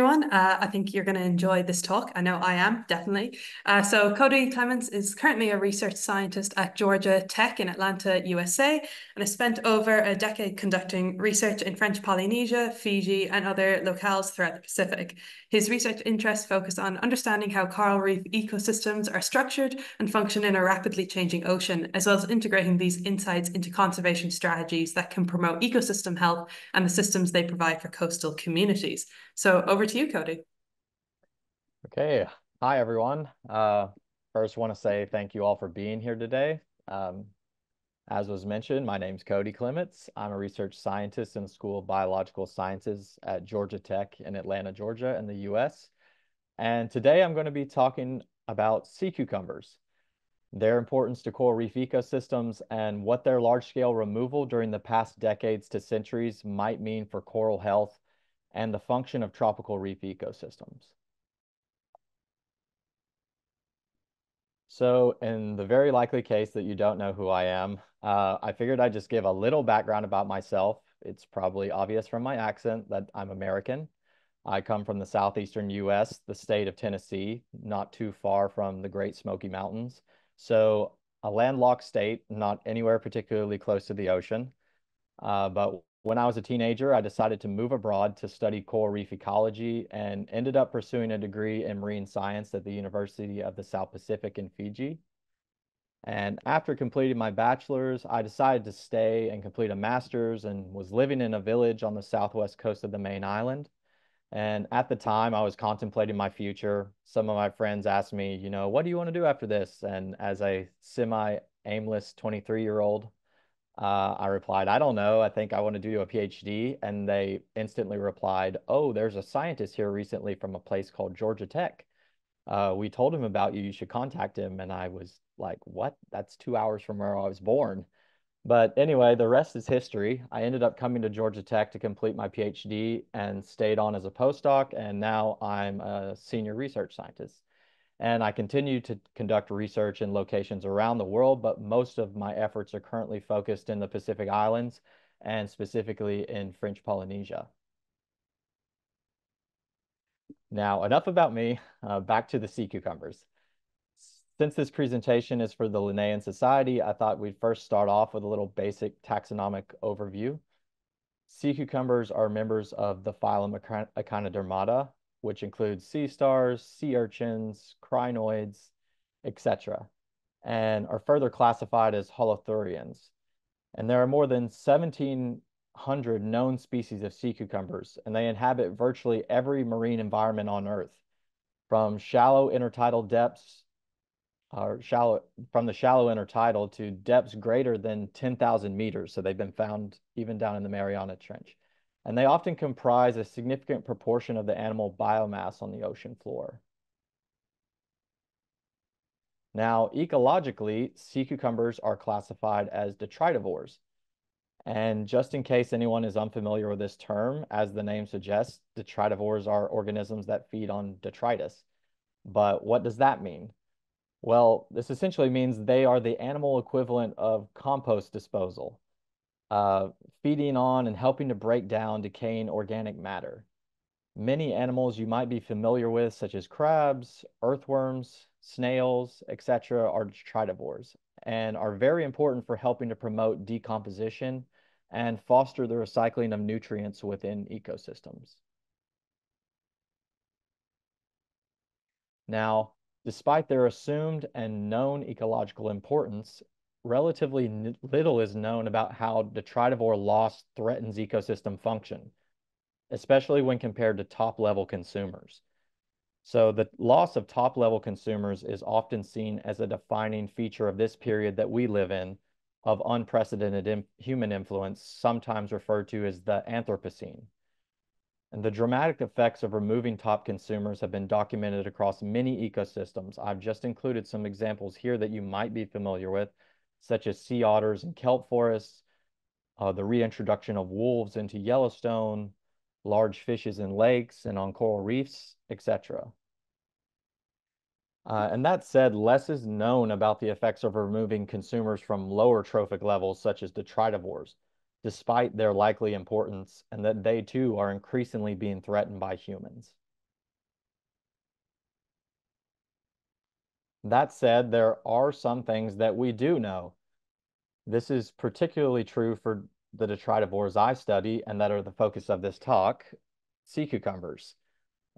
everyone. Uh, I think you're going to enjoy this talk. I know I am, definitely. Uh, so Cody Clements is currently a research scientist at Georgia Tech in Atlanta, USA, and has spent over a decade conducting research in French Polynesia, Fiji, and other locales throughout the Pacific. His research interests focus on understanding how coral reef ecosystems are structured and function in a rapidly changing ocean, as well as integrating these insights into conservation strategies that can promote ecosystem health and the systems they provide for coastal communities. So over to you, Cody. Okay. Hi, everyone. Uh, first, want to say thank you all for being here today. Um, as was mentioned, my name is Cody Clements. I'm a research scientist in the School of Biological Sciences at Georgia Tech in Atlanta, Georgia in the US. And today I'm going to be talking about sea cucumbers, their importance to coral reef ecosystems, and what their large-scale removal during the past decades to centuries might mean for coral health and the function of tropical reef ecosystems. So in the very likely case that you don't know who I am, uh, I figured I'd just give a little background about myself. It's probably obvious from my accent that I'm American. I come from the southeastern US, the state of Tennessee, not too far from the Great Smoky Mountains. So a landlocked state, not anywhere particularly close to the ocean. Uh, but when I was a teenager, I decided to move abroad to study coral reef ecology and ended up pursuing a degree in marine science at the University of the South Pacific in Fiji. And after completing my bachelor's, I decided to stay and complete a master's and was living in a village on the southwest coast of the main island. And at the time, I was contemplating my future. Some of my friends asked me, you know, what do you want to do after this? And as a semi aimless 23 year old, uh, I replied, I don't know. I think I want to do a PhD. And they instantly replied, Oh, there's a scientist here recently from a place called Georgia Tech. Uh, we told him about you. You should contact him. And I was like, What? That's two hours from where I was born. But anyway, the rest is history. I ended up coming to Georgia Tech to complete my PhD and stayed on as a postdoc. And now I'm a senior research scientist. And I continue to conduct research in locations around the world, but most of my efforts are currently focused in the Pacific Islands and specifically in French Polynesia. Now, enough about me, uh, back to the sea cucumbers. Since this presentation is for the Linnean Society, I thought we'd first start off with a little basic taxonomic overview. Sea cucumbers are members of the phylum Echinodermata, which includes sea stars, sea urchins, crinoids, etc., and are further classified as holothurians. And there are more than 1,700 known species of sea cucumbers, and they inhabit virtually every marine environment on Earth, from shallow intertidal depths, or shallow from the shallow intertidal to depths greater than 10,000 meters. So they've been found even down in the Mariana Trench and they often comprise a significant proportion of the animal biomass on the ocean floor. Now, ecologically, sea cucumbers are classified as detritivores. And just in case anyone is unfamiliar with this term, as the name suggests, detritivores are organisms that feed on detritus. But what does that mean? Well, this essentially means they are the animal equivalent of compost disposal uh, feeding on and helping to break down decaying organic matter. Many animals you might be familiar with, such as crabs, earthworms, snails, etc., are detritivores and are very important for helping to promote decomposition and foster the recycling of nutrients within ecosystems. Now, despite their assumed and known ecological importance, relatively little is known about how detritivore loss threatens ecosystem function, especially when compared to top level consumers. So the loss of top level consumers is often seen as a defining feature of this period that we live in of unprecedented human influence, sometimes referred to as the Anthropocene. And the dramatic effects of removing top consumers have been documented across many ecosystems. I've just included some examples here that you might be familiar with, such as sea otters and kelp forests, uh, the reintroduction of wolves into Yellowstone, large fishes in lakes and on coral reefs, etc. Uh, and that said, less is known about the effects of removing consumers from lower trophic levels, such as detritivores, despite their likely importance, and that they too are increasingly being threatened by humans. That said, there are some things that we do know. This is particularly true for the detritivores I study and that are the focus of this talk, sea cucumbers.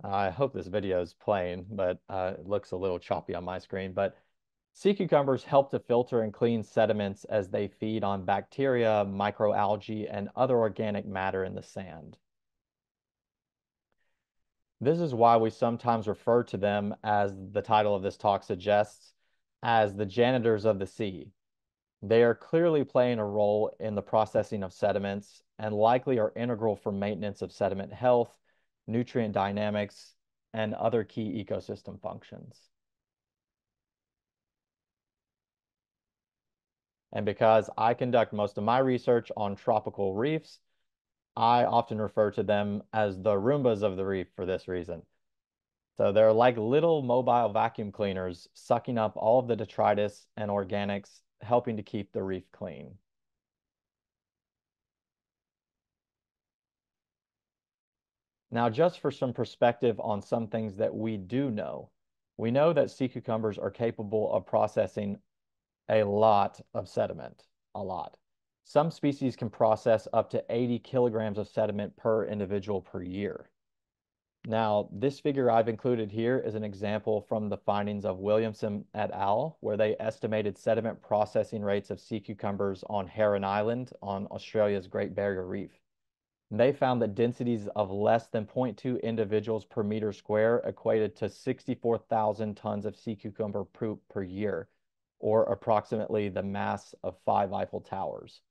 I hope this video is playing, but uh, it looks a little choppy on my screen. But sea cucumbers help to filter and clean sediments as they feed on bacteria, microalgae, and other organic matter in the sand. This is why we sometimes refer to them, as the title of this talk suggests, as the janitors of the sea. They are clearly playing a role in the processing of sediments and likely are integral for maintenance of sediment health, nutrient dynamics, and other key ecosystem functions. And because I conduct most of my research on tropical reefs, I often refer to them as the Roombas of the reef for this reason. So they're like little mobile vacuum cleaners sucking up all of the detritus and organics, helping to keep the reef clean. Now, just for some perspective on some things that we do know, we know that sea cucumbers are capable of processing a lot of sediment, a lot. Some species can process up to 80 kilograms of sediment per individual per year. Now, this figure I've included here is an example from the findings of Williamson et al., where they estimated sediment processing rates of sea cucumbers on Heron Island on Australia's Great Barrier Reef. They found that densities of less than 0.2 individuals per meter square equated to 64,000 tons of sea cucumber poop per year, or approximately the mass of five Eiffel Towers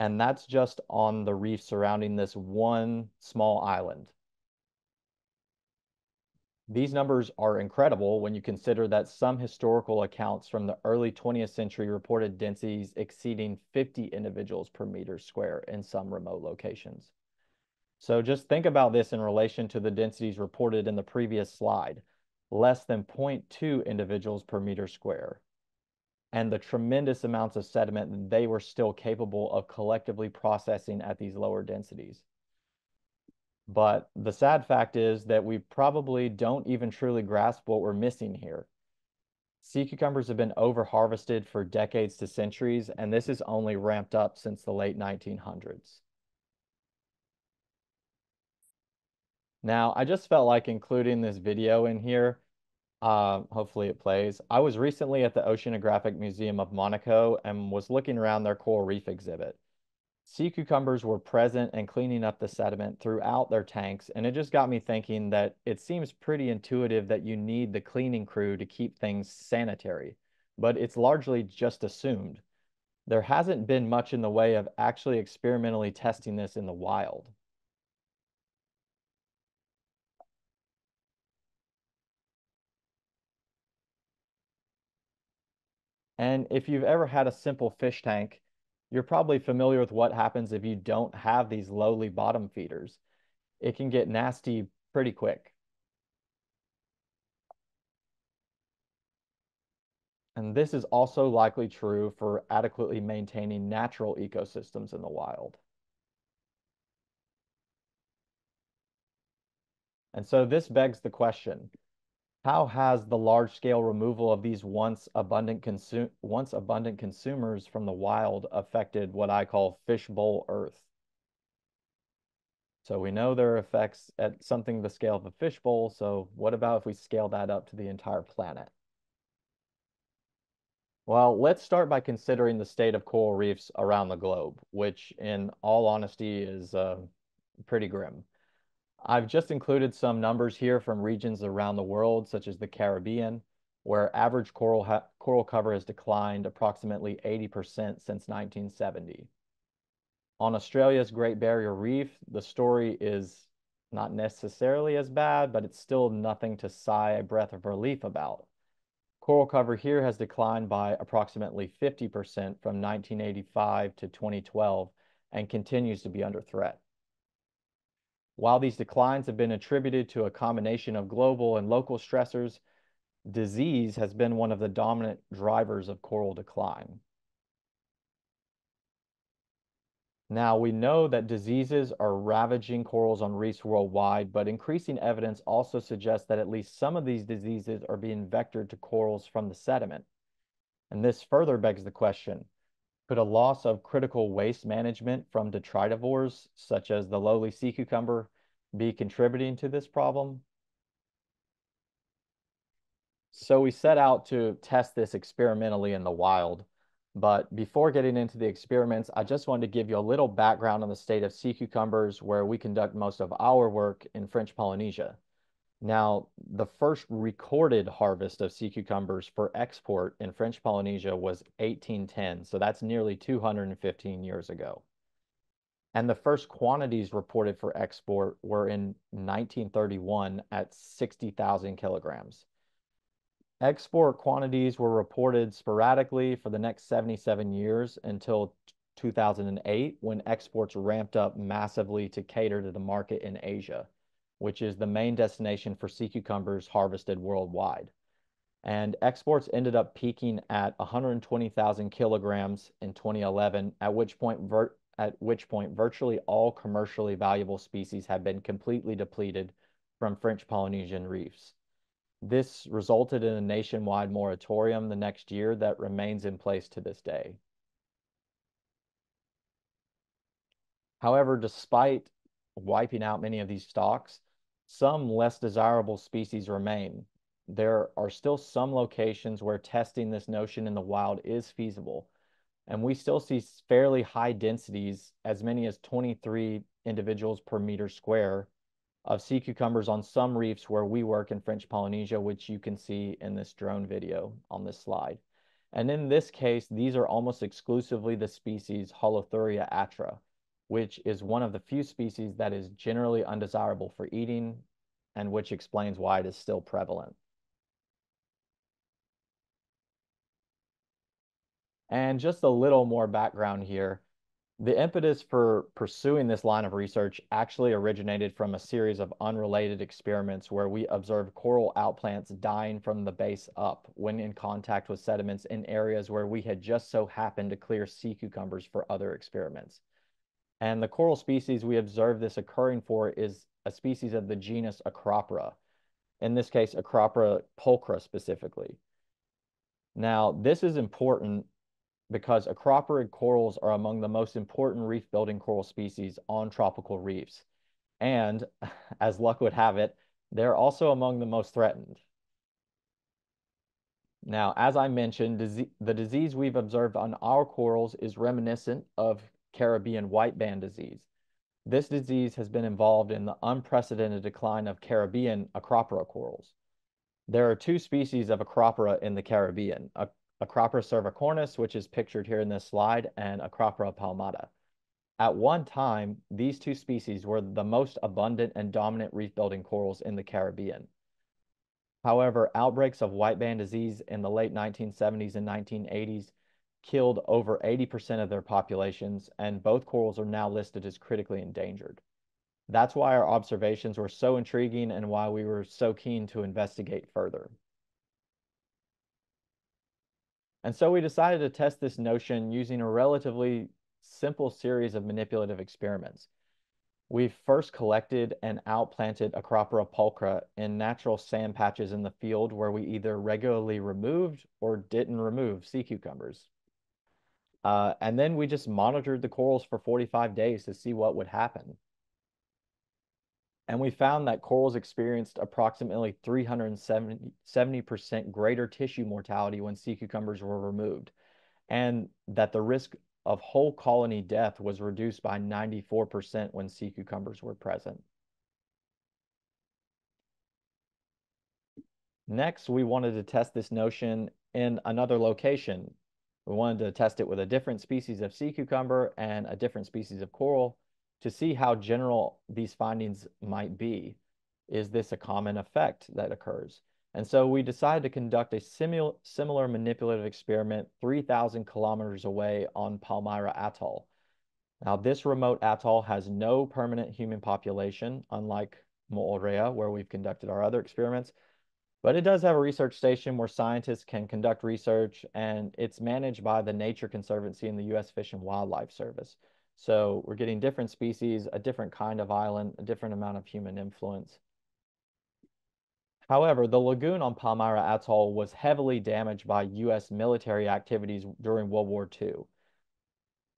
and that's just on the reef surrounding this one small island. These numbers are incredible when you consider that some historical accounts from the early 20th century reported densities exceeding 50 individuals per meter square in some remote locations. So just think about this in relation to the densities reported in the previous slide, less than 0.2 individuals per meter square and the tremendous amounts of sediment they were still capable of collectively processing at these lower densities. But the sad fact is that we probably don't even truly grasp what we're missing here. Sea cucumbers have been over-harvested for decades to centuries, and this has only ramped up since the late 1900s. Now, I just felt like including this video in here uh, hopefully it plays. I was recently at the Oceanographic Museum of Monaco and was looking around their coral reef exhibit. Sea cucumbers were present and cleaning up the sediment throughout their tanks, and it just got me thinking that it seems pretty intuitive that you need the cleaning crew to keep things sanitary, but it's largely just assumed. There hasn't been much in the way of actually experimentally testing this in the wild. And if you've ever had a simple fish tank, you're probably familiar with what happens if you don't have these lowly bottom feeders. It can get nasty pretty quick. And this is also likely true for adequately maintaining natural ecosystems in the wild. And so this begs the question, how has the large-scale removal of these once abundant once abundant consumers from the wild affected what I call fishbowl Earth? So we know there are effects at something the scale of a fishbowl, so what about if we scale that up to the entire planet? Well, let's start by considering the state of coral reefs around the globe, which in all honesty is uh, pretty grim. I've just included some numbers here from regions around the world, such as the Caribbean, where average coral, coral cover has declined approximately 80% since 1970. On Australia's Great Barrier Reef, the story is not necessarily as bad, but it's still nothing to sigh a breath of relief about. Coral cover here has declined by approximately 50% from 1985 to 2012 and continues to be under threat. While these declines have been attributed to a combination of global and local stressors, disease has been one of the dominant drivers of coral decline. Now, we know that diseases are ravaging corals on reefs worldwide, but increasing evidence also suggests that at least some of these diseases are being vectored to corals from the sediment. And this further begs the question, could a loss of critical waste management from detritivores, such as the lowly sea cucumber, be contributing to this problem? So we set out to test this experimentally in the wild. But before getting into the experiments, I just wanted to give you a little background on the state of sea cucumbers where we conduct most of our work in French Polynesia. Now, the first recorded harvest of sea cucumbers for export in French Polynesia was 1810, so that's nearly 215 years ago. And the first quantities reported for export were in 1931 at 60,000 kilograms. Export quantities were reported sporadically for the next 77 years until 2008 when exports ramped up massively to cater to the market in Asia, which is the main destination for sea cucumbers harvested worldwide. And exports ended up peaking at 120,000 kilograms in 2011, at which point at which point virtually all commercially valuable species had been completely depleted from French Polynesian reefs. This resulted in a nationwide moratorium the next year that remains in place to this day. However, despite wiping out many of these stocks, some less desirable species remain. There are still some locations where testing this notion in the wild is feasible, and we still see fairly high densities, as many as 23 individuals per meter square, of sea cucumbers on some reefs where we work in French Polynesia, which you can see in this drone video on this slide. And in this case, these are almost exclusively the species Holothuria atra, which is one of the few species that is generally undesirable for eating and which explains why it is still prevalent. And just a little more background here. The impetus for pursuing this line of research actually originated from a series of unrelated experiments where we observed coral outplants dying from the base up when in contact with sediments in areas where we had just so happened to clear sea cucumbers for other experiments. And the coral species we observed this occurring for is a species of the genus Acropora, in this case, Acropora pulchra specifically. Now, this is important because acroporid corals are among the most important reef building coral species on tropical reefs. And as luck would have it, they're also among the most threatened. Now, as I mentioned, the disease we've observed on our corals is reminiscent of Caribbean white band disease. This disease has been involved in the unprecedented decline of Caribbean Acropora corals. There are two species of Acropora in the Caribbean, Acropora cervicornis, which is pictured here in this slide, and Acropora palmata. At one time, these two species were the most abundant and dominant reef-building corals in the Caribbean. However, outbreaks of white band disease in the late 1970s and 1980s killed over 80% of their populations, and both corals are now listed as critically endangered. That's why our observations were so intriguing and why we were so keen to investigate further. And so we decided to test this notion using a relatively simple series of manipulative experiments. We first collected and outplanted Acropora pulchra in natural sand patches in the field where we either regularly removed or didn't remove sea cucumbers. Uh, and then we just monitored the corals for 45 days to see what would happen and we found that corals experienced approximately 370% greater tissue mortality when sea cucumbers were removed, and that the risk of whole colony death was reduced by 94% when sea cucumbers were present. Next, we wanted to test this notion in another location. We wanted to test it with a different species of sea cucumber and a different species of coral to see how general these findings might be. Is this a common effect that occurs? And so we decided to conduct a similar, similar manipulative experiment 3,000 kilometers away on Palmyra Atoll. Now, this remote atoll has no permanent human population, unlike Moorea, where we've conducted our other experiments, but it does have a research station where scientists can conduct research, and it's managed by the Nature Conservancy and the U.S. Fish and Wildlife Service. So we're getting different species, a different kind of island, a different amount of human influence. However, the lagoon on Palmyra Atoll was heavily damaged by U.S. military activities during World War II.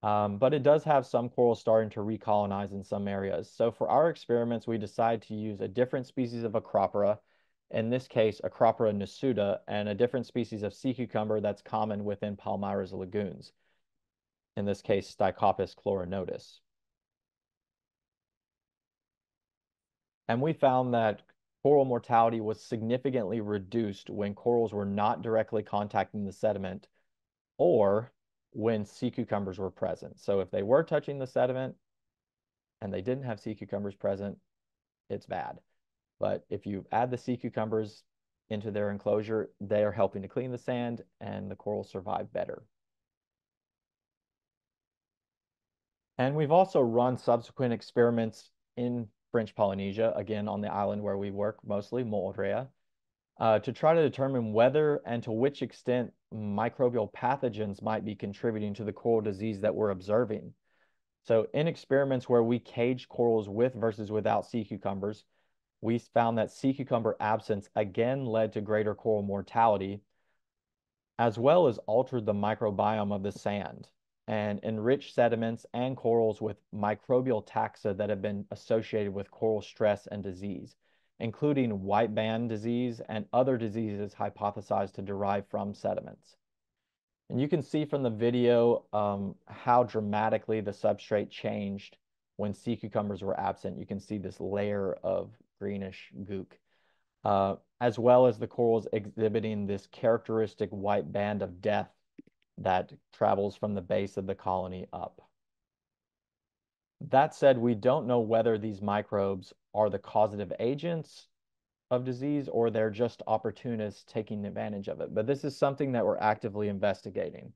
Um, but it does have some corals starting to recolonize in some areas. So for our experiments, we decided to use a different species of Acropora, in this case, Acropora nasuta, and a different species of sea cucumber that's common within Palmyra's lagoons. In this case, Stichopus chloronotus. And we found that coral mortality was significantly reduced when corals were not directly contacting the sediment or when sea cucumbers were present. So if they were touching the sediment and they didn't have sea cucumbers present, it's bad. But if you add the sea cucumbers into their enclosure, they are helping to clean the sand and the corals survive better. And we've also run subsequent experiments in French Polynesia, again, on the island where we work mostly, Moorea, uh, to try to determine whether and to which extent microbial pathogens might be contributing to the coral disease that we're observing. So in experiments where we cage corals with versus without sea cucumbers, we found that sea cucumber absence again led to greater coral mortality, as well as altered the microbiome of the sand and enriched sediments and corals with microbial taxa that have been associated with coral stress and disease, including white band disease and other diseases hypothesized to derive from sediments. And you can see from the video um, how dramatically the substrate changed when sea cucumbers were absent. You can see this layer of greenish gook, uh, as well as the corals exhibiting this characteristic white band of death that travels from the base of the colony up. That said, we don't know whether these microbes are the causative agents of disease or they're just opportunists taking advantage of it. But this is something that we're actively investigating.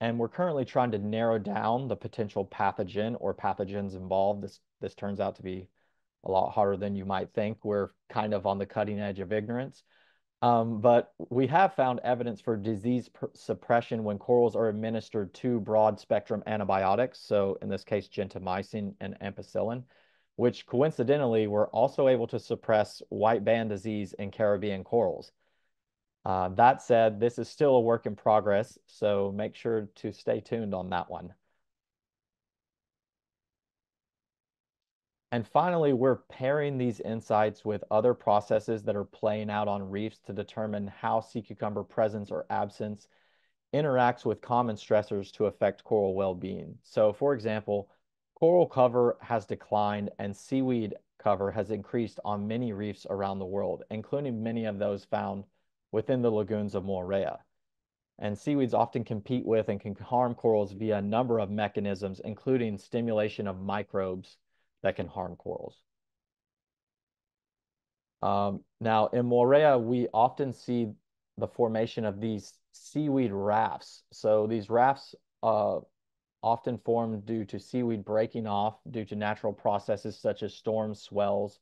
And we're currently trying to narrow down the potential pathogen or pathogens involved. This, this turns out to be a lot harder than you might think. We're kind of on the cutting edge of ignorance. Um, but we have found evidence for disease suppression when corals are administered two broad spectrum antibiotics. So in this case, gentamicin and ampicillin, which coincidentally were also able to suppress white band disease in Caribbean corals. Uh, that said, this is still a work in progress, so make sure to stay tuned on that one. And finally, we're pairing these insights with other processes that are playing out on reefs to determine how sea cucumber presence or absence interacts with common stressors to affect coral well-being. So for example, coral cover has declined and seaweed cover has increased on many reefs around the world, including many of those found within the lagoons of Moorea. And seaweeds often compete with and can harm corals via a number of mechanisms, including stimulation of microbes that can harm corals. Um, now, in Moorea, we often see the formation of these seaweed rafts. So these rafts uh, often form due to seaweed breaking off due to natural processes such as storms, swells,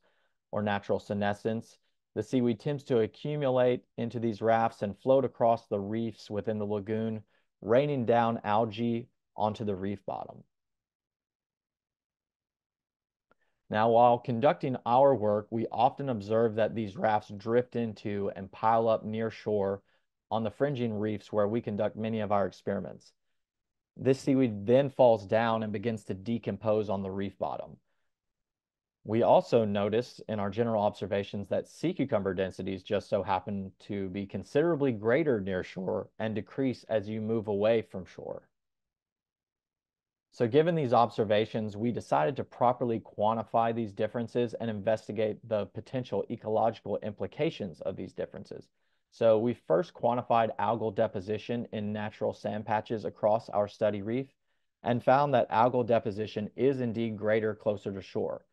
or natural senescence. The seaweed tends to accumulate into these rafts and float across the reefs within the lagoon, raining down algae onto the reef bottom. Now, while conducting our work, we often observe that these rafts drift into and pile up near shore on the fringing reefs where we conduct many of our experiments. This seaweed then falls down and begins to decompose on the reef bottom. We also notice in our general observations that sea cucumber densities just so happen to be considerably greater near shore and decrease as you move away from shore. So given these observations, we decided to properly quantify these differences and investigate the potential ecological implications of these differences. So we first quantified algal deposition in natural sand patches across our study reef and found that algal deposition is indeed greater closer to shore.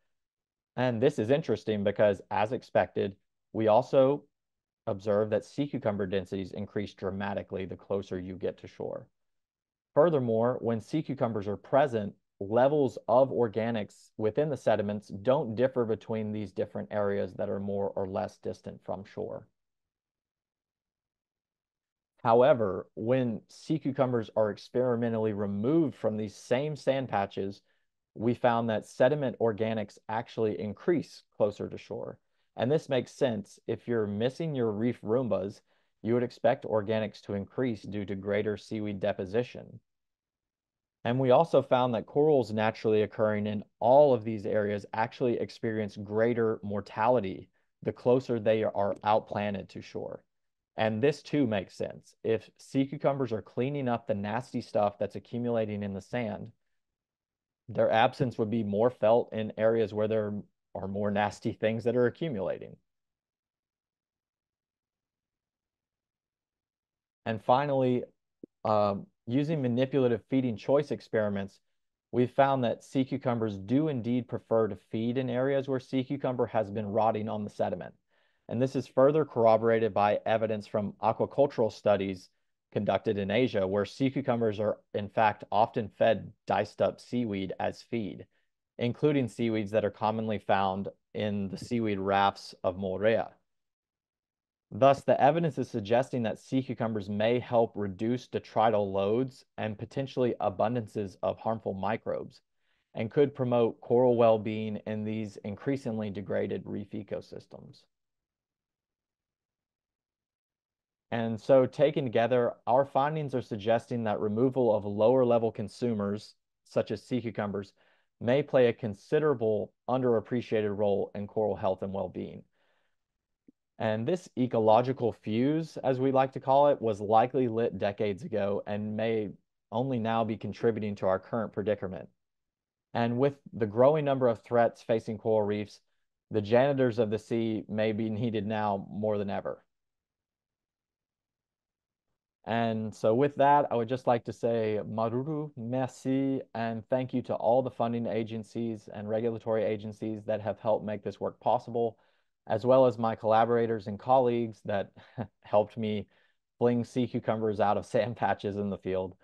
And this is interesting because as expected, we also observed that sea cucumber densities increase dramatically the closer you get to shore. Furthermore, when sea cucumbers are present, levels of organics within the sediments don't differ between these different areas that are more or less distant from shore. However, when sea cucumbers are experimentally removed from these same sand patches, we found that sediment organics actually increase closer to shore. And this makes sense. If you're missing your reef Roombas, you would expect organics to increase due to greater seaweed deposition. And we also found that corals naturally occurring in all of these areas actually experience greater mortality the closer they are outplanted to shore. And this too makes sense. If sea cucumbers are cleaning up the nasty stuff that's accumulating in the sand, their absence would be more felt in areas where there are more nasty things that are accumulating. And finally, um, using manipulative feeding choice experiments, we've found that sea cucumbers do indeed prefer to feed in areas where sea cucumber has been rotting on the sediment. And this is further corroborated by evidence from aquacultural studies conducted in Asia, where sea cucumbers are in fact often fed diced up seaweed as feed, including seaweeds that are commonly found in the seaweed rafts of Moorea. Thus, the evidence is suggesting that sea cucumbers may help reduce detrital loads and potentially abundances of harmful microbes and could promote coral well-being in these increasingly degraded reef ecosystems. And so taken together, our findings are suggesting that removal of lower level consumers, such as sea cucumbers, may play a considerable underappreciated role in coral health and well-being. And this ecological fuse, as we like to call it, was likely lit decades ago and may only now be contributing to our current predicament. And with the growing number of threats facing coral reefs, the janitors of the sea may be needed now more than ever. And so with that, I would just like to say maruru, merci, and thank you to all the funding agencies and regulatory agencies that have helped make this work possible as well as my collaborators and colleagues that helped me fling sea cucumbers out of sand patches in the field.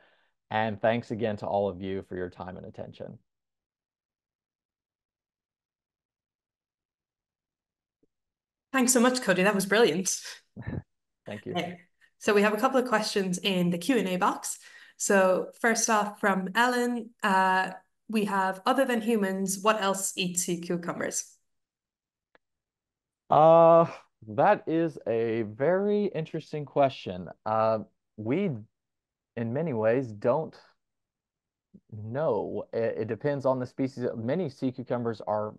And thanks again to all of you for your time and attention. Thanks so much, Cody. That was brilliant. Thank you. So we have a couple of questions in the Q&A box. So first off from Ellen, uh, we have, other than humans, what else eats sea cucumbers? Uh, that is a very interesting question. Uh, we, in many ways, don't know. It, it depends on the species. Many sea cucumbers are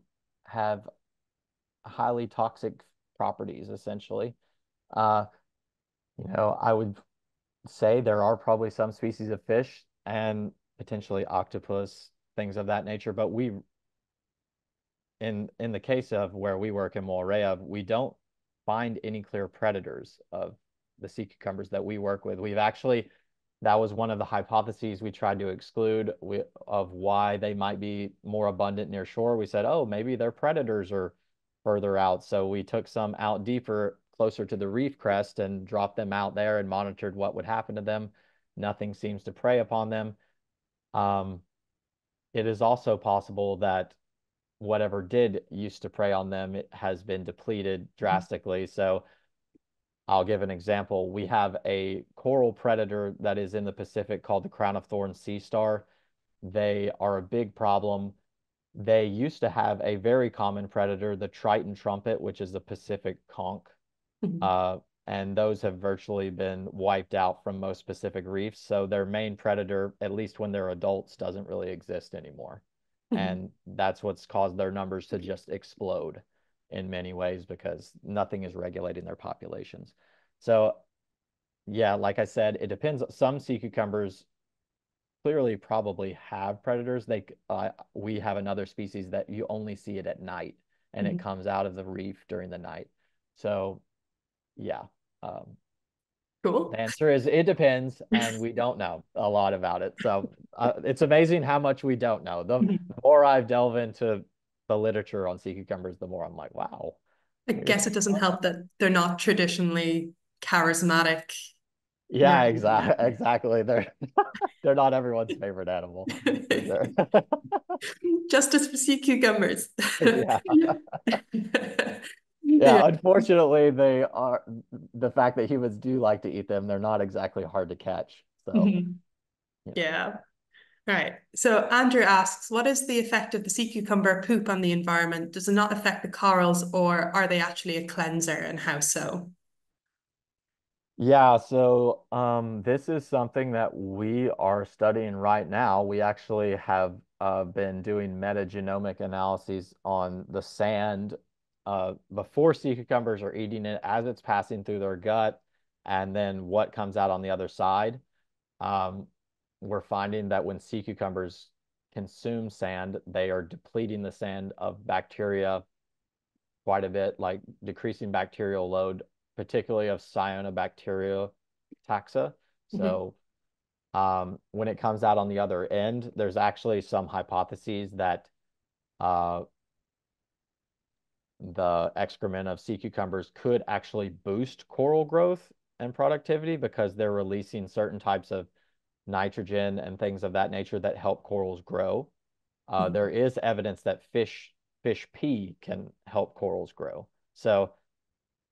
have highly toxic properties, essentially. Uh, you know, I would say there are probably some species of fish and potentially octopus, things of that nature, but we in in the case of where we work in Moorea, we don't find any clear predators of the sea cucumbers that we work with. We've actually that was one of the hypotheses we tried to exclude we, of why they might be more abundant near shore. We said, oh, maybe their predators are further out. So we took some out deeper, closer to the reef crest and dropped them out there and monitored what would happen to them. Nothing seems to prey upon them. Um, it is also possible that whatever did used to prey on them it has been depleted mm-hmm. drastically. So I'll give an example. We have a coral predator that is in the Pacific called the crown of thorns sea star. They are a big problem. They used to have a very common predator, the Triton trumpet, which is the Pacific conch. Mm-hmm. Uh, and those have virtually been wiped out from most Pacific reefs. So their main predator, at least when they're adults, doesn't really exist anymore. Mm-hmm. And that's what's caused their numbers to just explode in many ways because nothing is regulating their populations. So, yeah, like I said, it depends. Some sea cucumbers clearly probably have predators. They uh, we have another species that you only see it at night, and mm-hmm. it comes out of the reef during the night. So, yeah, um, Cool. The answer is it depends, and we don't know a lot about it. So uh, it's amazing how much we don't know. The, the more I've delved into the literature on sea cucumbers, the more I'm like, wow. I guess it doesn't help that they're not traditionally charismatic. Yeah, exactly. Exactly. They're they're not everyone's favorite animal. Sure. Justice for sea cucumbers. yeah. yeah, unfortunately, they are the fact that humans do like to eat them, they're not exactly hard to catch. So, Mhm. Yeah. All right. So Andrew asks, what is the effect of the sea cucumber poop on the environment? Does it not affect the corals, or are they actually a cleanser, and how so? yeah, so um, this is something that we are studying right now. We actually have uh, been doing metagenomic analyses on the sand uh, before sea cucumbers are eating it as it's passing through their gut, and then what comes out on the other side. Um, we're finding that when sea cucumbers consume sand, they are depleting the sand of bacteria quite a bit, like decreasing bacterial load, particularly of cyanobacteria taxa. Mhm. So um, when it comes out on the other end, there's actually some hypotheses that uh, the excrement of sea cucumbers could actually boost coral growth and productivity because they're releasing certain types of nitrogen and things of that nature that help corals grow. Uh, Mhm. there is evidence that fish fish pee can help corals grow. So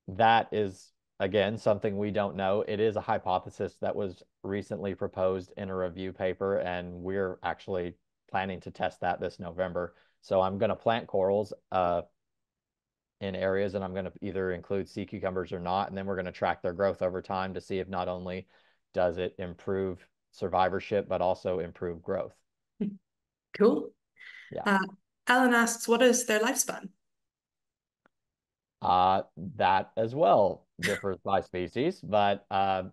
that is again something we don't know. It is a hypothesis that was recently proposed in a review paper, and we're actually planning to test that this November. So I'm going to plant corals uh, in areas, and I'm going to either include sea cucumbers or not, and then we're going to track their growth over time to see if not only does it improve survivorship, but also improve growth. Cool. Yeah. Uh, Alan asks, what is their lifespan? Uh, that as well differs by species, but uh,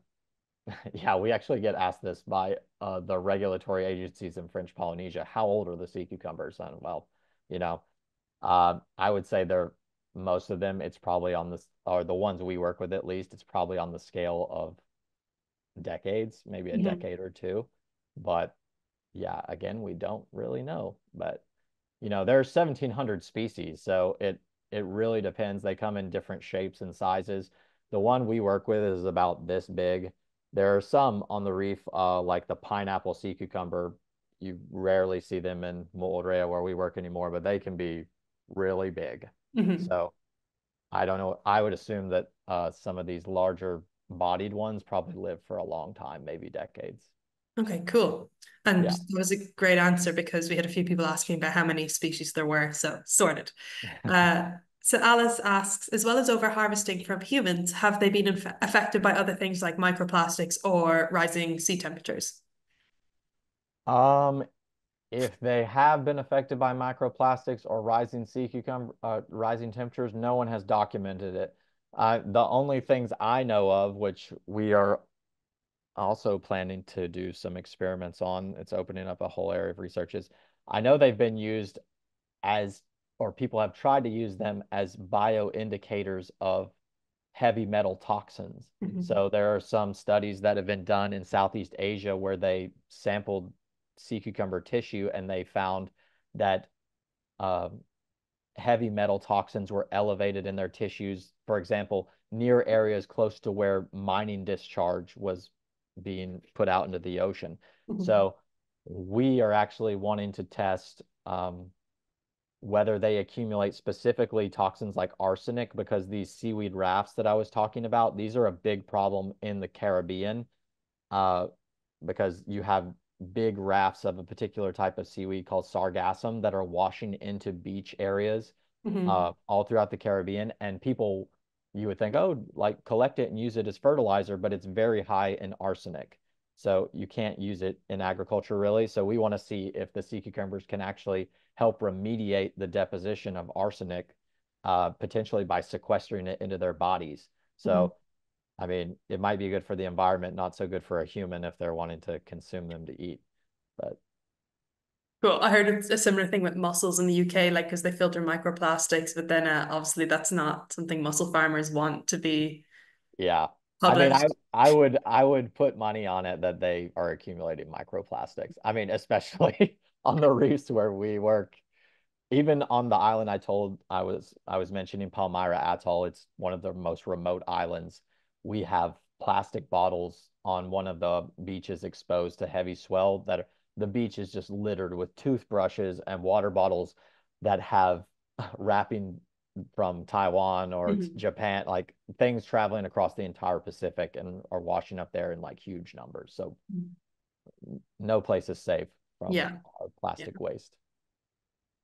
yeah, we actually get asked this by uh, the regulatory agencies in French Polynesia. How old are the sea cucumbers? And well, you know, uh, I would say they're most of them. It's probably on this, or the ones we work with at least. It's probably on the scale of decades, maybe a Mhm. decade or two. But yeah, again, we don't really know. But you know, there are 1,700 species, so it it really depends. They come in different shapes and sizes. The one we work with is about this big. There are some on the reef, uh, like the pineapple sea cucumber. You rarely see them in Moorea where we work anymore, but they can be really big. Mhm. So I don't know. I would assume that uh, some of these larger bodied ones probably live for a long time, maybe decades. Okay, cool. And Yeah. that was a great answer because we had a few people asking about how many species there were, so sorted. Uh, so Alice asks, as well as overharvesting from humans, have they been inf affected by other things like microplastics or rising sea temperatures? Um, if they have been affected by microplastics or rising sea cucumber, uh, rising temperatures, no one has documented it. Uh, the only things I know of, which we are also planning to do some experiments on, it's opening up a whole area of research, is I know they've been used as, or people have tried to use them as bioindicators of heavy metal toxins. Mhm. So there are some studies that have been done in Southeast Asia where they sampled sea cucumber tissue and they found that um, heavy metal toxins were elevated in their tissues. For example, near areas close to where mining discharge was being put out into the ocean. Mhm. So we are actually wanting to test um, whether they accumulate specifically toxins like arsenic, because these seaweed rafts that I was talking about, these are a big problem in the Caribbean, uh, because you have big rafts of a particular type of seaweed called sargassum that are washing into beach areas Mhm. uh, all throughout the Caribbean. And people, you would think, oh, like collect it and use it as fertilizer, but it's very high in arsenic. So you can't use it in agriculture really. So we want to see if the sea cucumbers can actually help remediate the deposition of arsenic, uh, potentially by sequestering it into their bodies. So, I mean, it might be good for the environment, not so good for a human if they're wanting to consume them to eat. But Cool. I heard a similar thing with mussels in the UK, like because they filter microplastics, but then uh, obviously that's not something mussel farmers want to be yeah, I mean, I. I would I would put money on it that they are accumulating microplastics. I mean, especially on the reefs where we work. Even on the island I told I was I was mentioning Palmyra Atoll, it's one of the most remote islands. We have plastic bottles on one of the beaches exposed to heavy swell that are, the beach is just littered with toothbrushes and water bottles that have wrapping from Taiwan or Mhm. Japan, like things traveling across the entire Pacific and are washing up there in like huge numbers. So no place is safe from Yeah. plastic waste.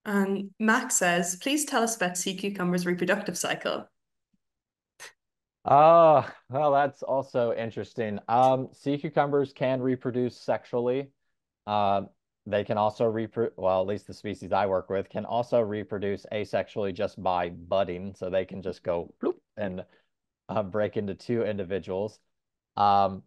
And Max says, please tell us about sea cucumber's reproductive cycle. Oh, well, that's also interesting. Um, sea cucumbers can reproduce sexually. Uh, they can also reproduce, well, at least the species I work with can also reproduce asexually just by budding. So they can just go and uh, break into two individuals. Um,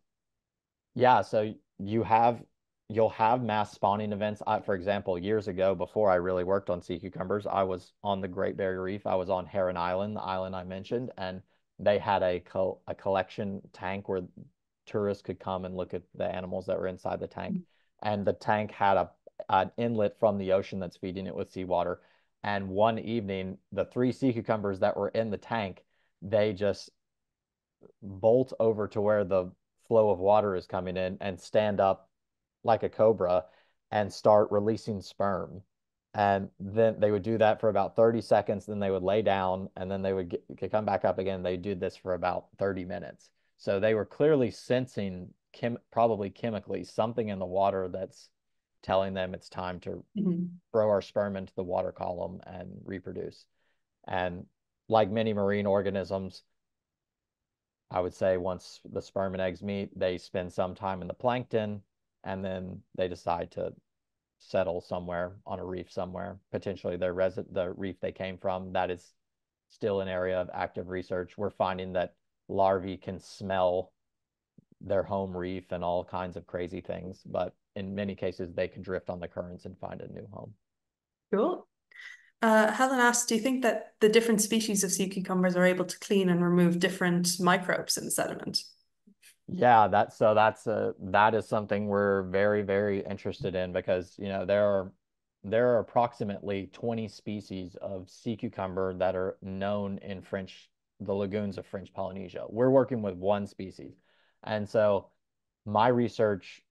yeah, so you have you'll have mass spawning events. I, for example, years ago, before I really worked on sea cucumbers, I was on the Great Barrier Reef. I was on Heron Island, the island I mentioned, and they had a co a collection tank where tourists could come and look at the animals that were inside the tank. Mm-hmm. And the tank had a an inlet from the ocean that's feeding it with seawater. And one evening, the three sea cucumbers that were in the tank, they just bolt over to where the flow of water is coming in and stand up like a cobra and start releasing sperm. And then they would do that for about 30 seconds, then they would lay down, and then they would get, come back up again. They do this for about 30 minutes. So they were clearly sensing chem probably chemically something in the water that's telling them it's time to Mhm. throw our sperm into the water column and reproduce. And like many marine organisms, I would say once the sperm and eggs meet, they spend some time in the plankton and then they decide to settle somewhere on a reef somewhere, potentially their resi the reef they came from. That is still an area of active research. We're finding that larvae can smell their home reef and all kinds of crazy things, but in many cases they can drift on the currents and find a new home. Cool. Uh, Helen asks, do you think that the different species of sea cucumbers are able to clean and remove different microbes in the sediment? Yeah, that's so that's a that is something we're very, very interested in because you know there are there are approximately 20 species of sea cucumber that are known in French, the lagoons of French Polynesia. We're working with one species. And so my research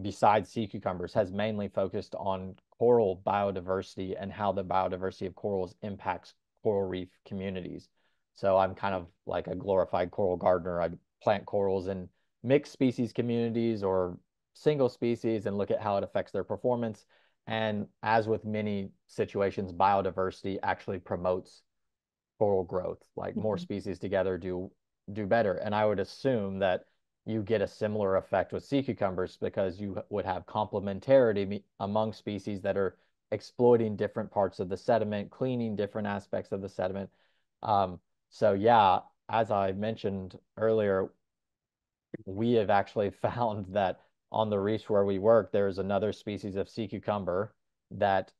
besides sea cucumbers has mainly focused on coral biodiversity and how the biodiversity of corals impacts coral reef communities. So I'm kind of like a glorified coral gardener. I plant corals in mixed species communities or single species and look at how it affects their performance. And as with many situations, biodiversity actually promotes coral growth. Like more Mhm. species together do do better. And I would assume that you get a similar effect with sea cucumbers because you would have complementarity among species that are exploiting different parts of the sediment, cleaning different aspects of the sediment. Um, so yeah, as I mentioned earlier, we have actually found that on the reefs where we work, there's another species of sea cucumber that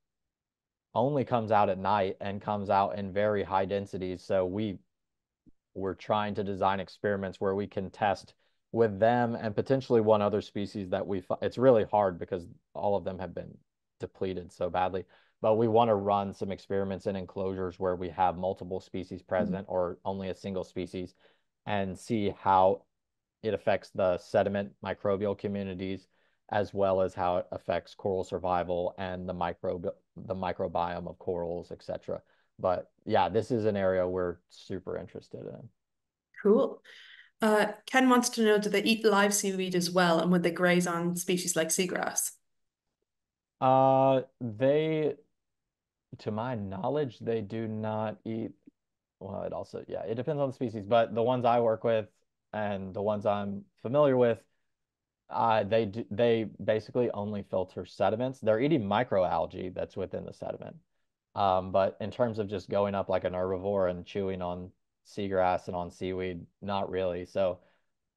only comes out at night and comes out in very high densities. So we we're trying to design experiments where we can test with them and potentially one other species that we it's really hard because all of them have been depleted so badly but we want to run some experiments in enclosures where we have multiple species present mm-hmm. or only a single species and see how it affects the sediment microbial communities as well as how it affects coral survival and the microbe the microbiome of corals etc but yeah, this is an area we're super interested in. Cool. Uh, Ken wants to know, do they eat live seaweed as well? And would they graze on species like seagrass? Uh, they, to my knowledge, they do not eat. Well, it also, yeah, it depends on the species, but the ones I work with and the ones I'm familiar with, uh, they do, they basically only filter sediments. They're eating microalgae that's within the sediment. Um, but in terms of just going up like an herbivore and chewing on seagrass and on seaweed, not really. So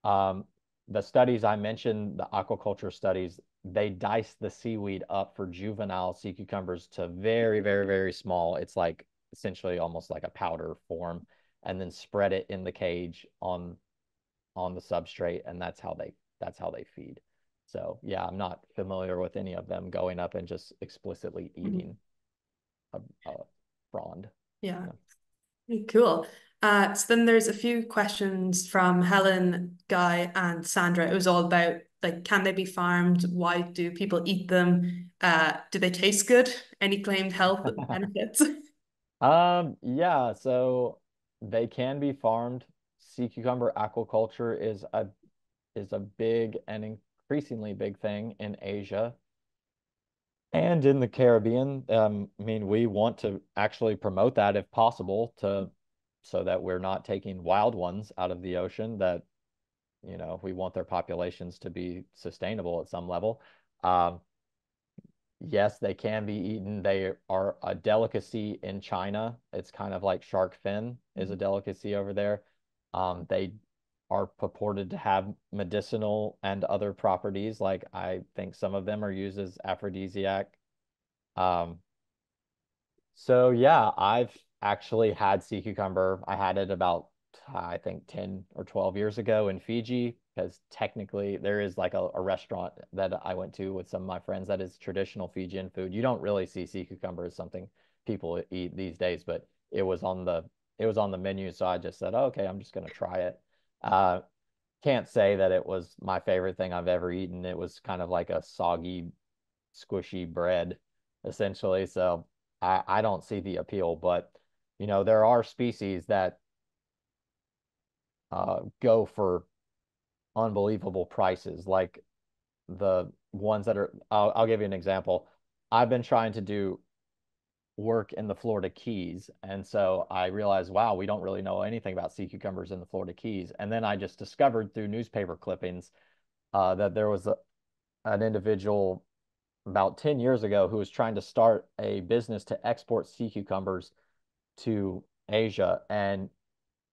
um, the studies I mentioned, the aquaculture studies, they dice the seaweed up for juvenile sea cucumbers to very, very, very small. It's like essentially almost like a powder form, and then spread it in the cage on on the substrate, and that's how they that's how they feed. So yeah, I'm not familiar with any of them going up and just explicitly mm-hmm. eating a, a frond. Yeah. yeah. Cool. Uh, so then there's a few questions from Helen, Guy, and Sandra. It was all about like, can they be farmed? Why do people eat them? Uh, do they taste good? Any claimed health benefits? Um, yeah, so they can be farmed. Sea cucumber aquaculture is a is a big and increasingly big thing in Asia and in the Caribbean. Um, I mean, we want to actually promote that if possible to so that we're not taking wild ones out of the ocean that you know we want their populations to be sustainable at some level. Um, yes, they can be eaten. They are a delicacy in China. It's kind of like shark fin is a delicacy over there. Um, they are purported to have medicinal and other properties. Like I think some of them are used as aphrodisiac. Um, so yeah, I've actually had sea cucumber. I had it about I think 10 or 12 years ago in Fiji because technically there is like a, a restaurant that I went to with some of my friends that is traditional Fijian food. You don't really see sea cucumber as something people eat these days, but it was on the it was on the menu, so I just said, oh, okay, I'm just gonna try it. Uh, can't say that it was my favorite thing I've ever eaten. It was kind of like a soggy, squishy bread, essentially. So I, I don't see the appeal, but you know, there are species that uh, go for unbelievable prices, like the ones that are, I'll, I'll give you an example. I've been trying to do work in the Florida Keys. And so I realized, wow, we don't really know anything about sea cucumbers in the Florida Keys. And then I just discovered through newspaper clippings uh, that there was a, an individual about 10 years ago who was trying to start a business to export sea cucumbers to Asia. And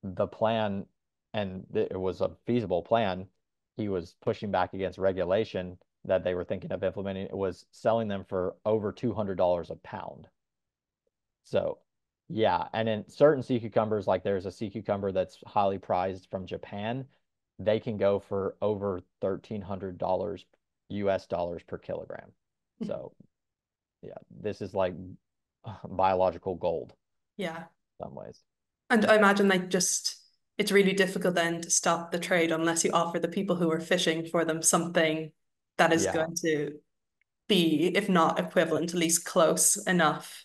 the plan, and it was a feasible plan, he was pushing back against regulation that they were thinking of implementing. It was selling them for over $200 a pound. So yeah, and in certain sea cucumbers, like there's a sea cucumber that's highly prized from Japan, they can go for over thirteen hundred dollars US dollars per kilogram. Hmm. So yeah, this is like biological gold. Yeah. some ways. And I imagine like just it's really difficult then to stop the trade unless you offer the people who are fishing for them something that is yeah. going to be, if not equivalent, at least close enough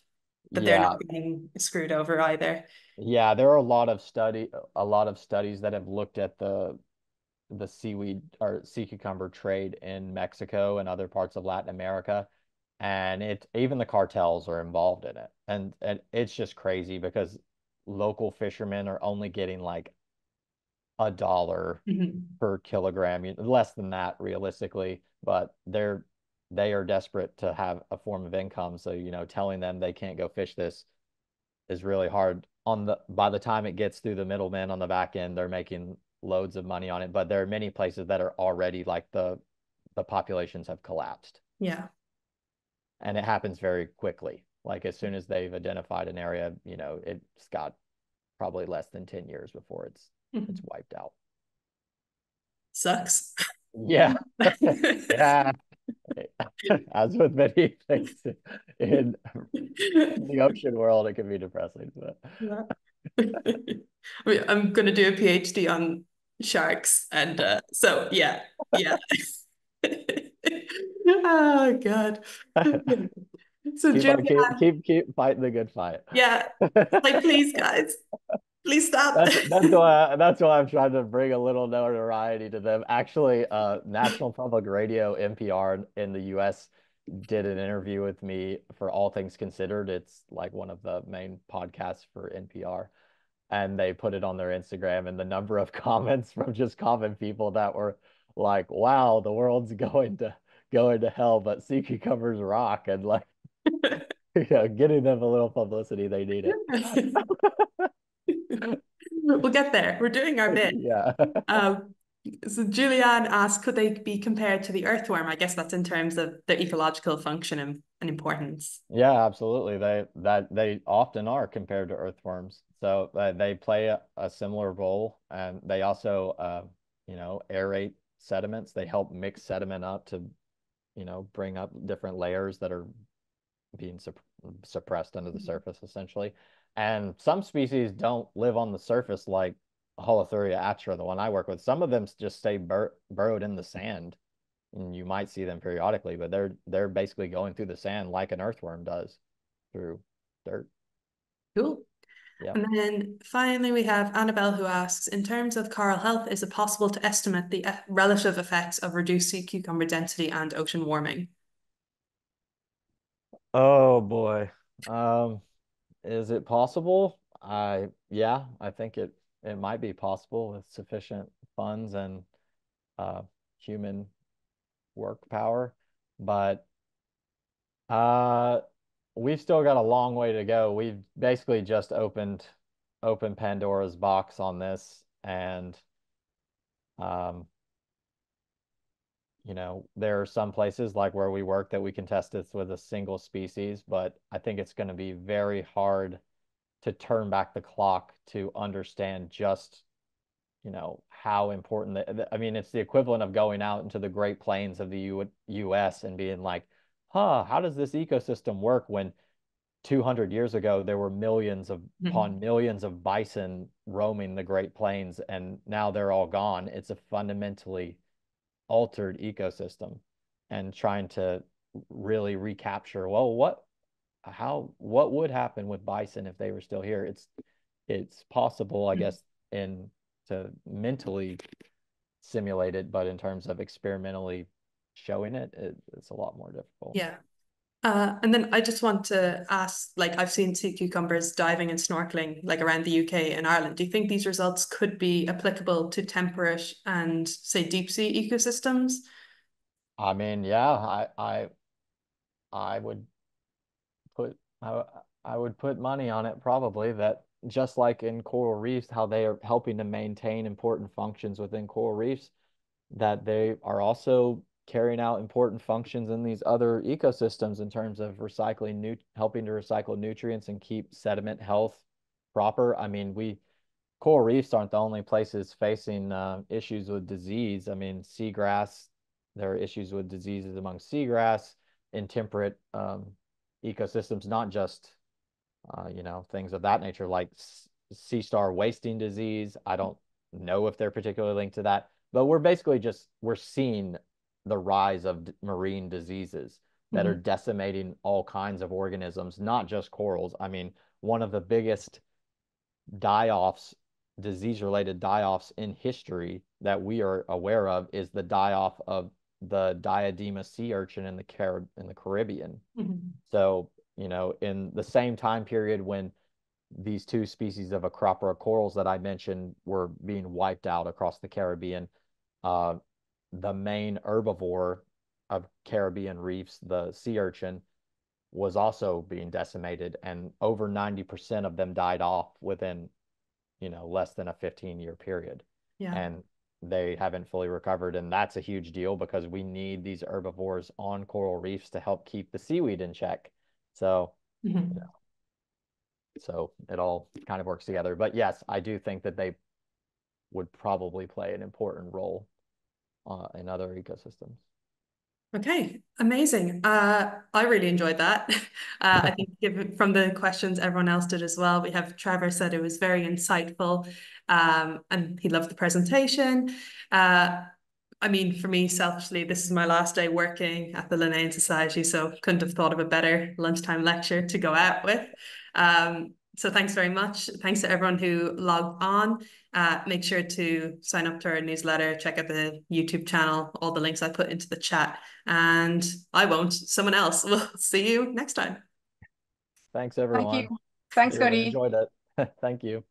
that yeah. they're not getting screwed over either. Yeah, there are a lot of study a lot of studies that have looked at the the seaweed or sea cucumber trade in Mexico and other parts of Latin America. And it even the cartels are involved in it. And and it's just crazy because local fishermen are only getting like a dollar mm-hmm. per kilogram, less than that realistically, but they're they are desperate to have a form of income. So, you know, telling them they can't go fish this is really hard. On the by the time it gets through the middlemen on the back end, they're making loads of money on it. But there are many places that are already like the the populations have collapsed. Yeah. And it happens very quickly. Like as soon as they've identified an area, you know, it's got probably less than 10 years before it's mm-hmm. it's wiped out. Sucks. Yeah. yeah. as with many things in the ocean world, it can be depressing. But. I mean, I'm going to do a PhD on sharks, and uh, so yeah, yeah. oh God. So keep, Julia, keep, keep keep fighting the good fight. Yeah, like please, guys, Please stop. That's, that's why that's why I'm trying to bring a little notoriety to them. Actually, uh, National Public Radio (NPR) in the U.S. did an interview with me for All Things Considered. It's like one of the main podcasts for NPR, and they put it on their Instagram. And the number of comments from just common people that were like, "Wow, the world's going to going to hell, but sea cucumbers rock," and like, know, getting them a little publicity they need it. we'll get there. We're doing our bit. Yeah. um, so Julianne asked, could they be compared to the earthworm? I guess that's in terms of their ecological function and, and importance. Yeah, absolutely. They that they often are compared to earthworms. So uh, they play a, a, similar role, and they also, uh, you know, aerate sediments. They help mix sediment up to, you know, bring up different layers that are being supp suppressed under the mm-hmm. surface, essentially. And some species don't live on the surface like Holothuria atra, the one I work with. Some of them just stay bur burrowed in the sand. And you might see them periodically, but they're they're basically going through the sand like an earthworm does through dirt. Cool. Yeah. And then finally, we have Annabelle who asks, in terms of coral health, is it possible to estimate the relative effects of reduced sea cucumber density and ocean warming? Oh boy. Um, is it possible? I yeah, I think it it might be possible with sufficient funds and uh, human work power, but uh, we've still got a long way to go. We've basically just opened opened Pandora's box on this, and um, you know, there are some places like where we work that we can test this with a single species, but I think it's going to be very hard to turn back the clock to understand just, you know, how important the, I mean, it's the equivalent of going out into the Great Plains of the U US and being like, huh, how does this ecosystem work when 200 years ago there were millions of mm-hmm. upon millions of bison roaming the Great Plains and now they're all gone. It's a fundamentally altered ecosystem and trying to really recapture well what how what would happen with bison if they were still here? It's it's possible i mm-hmm. guess in to mentally simulate it but in terms of experimentally showing it, it it's a lot more difficult. Yeah uh, and then I just want to ask, like I've seen sea cucumbers diving and snorkeling like around the UK and Ireland. Do you think these results could be applicable to temperate and say deep sea ecosystems? I mean, yeah, I I I would put I, I would put money on it probably that just like in coral reefs, how they are helping to maintain important functions within coral reefs, that they are also carrying out important functions in these other ecosystems in terms of recycling new helping to recycle nutrients and keep sediment health proper. I mean we coral reefs aren't the only places facing uh, issues with disease. I mean seagrass there are issues with diseases among seagrass in temperate um, ecosystems not just uh, you know things of that nature like sea star wasting disease. I don't know if they're particularly linked to that but we're basically just we're seeing the rise of marine diseases that mm-hmm. are decimating all kinds of organisms, not just corals. I mean, one of the biggest die-offs, disease-related die-offs in history that we are aware of is the die-off of the diadema sea urchin in the Car- in the Caribbean. Mm-hmm. So, you know, in the same time period when these two species of Acropora corals that I mentioned were being wiped out across the Caribbean, uh, the main herbivore of Caribbean reefs, the sea urchin, was also being decimated, and over 90% of them died off within, you know, less than a 15 year period. Yeah. And they haven't fully recovered. And that's a huge deal because we need these herbivores on coral reefs to help keep the seaweed in check. So, mm-hmm. you know, so it all kind of works together. But yes, I do think that they would probably play an important role uh, in other ecosystems. Okay, amazing. Uh, I really enjoyed that. Uh, I think from the questions everyone else did as well, we have Trevor said it was very insightful um, and he loved the presentation. Uh, I mean, for me, selfishly, this is my last day working at the Linnean Society, so couldn't have thought of a better lunchtime lecture to go out with. Um, so thanks very much. Thanks to everyone who logged on. Uh, make sure to sign up to our newsletter, check out the YouTube channel, all the links I put into the chat. And I won't, someone else will see you next time. Thanks, everyone. Thank you. Thanks, Cody. Enjoyed it. Thank you.